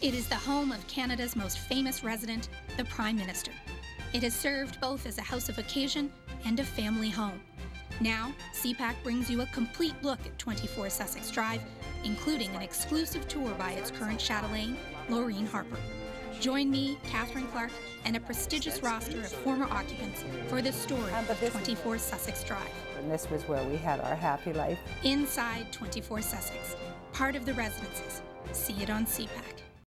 It is the home of Canada's most famous resident, the Prime Minister. It has served both as a house of occasion and a family home. Now, CPAC brings you a complete look at 24 Sussex Drive, including an exclusive tour by its current chatelaine, Laureen Harper. Join me, Catherine Clark, and a prestigious roster of former occupants for the story of 24 Sussex Drive. And this was where we had our happy life. Inside 24 Sussex, part of the residences. See it on CPAC.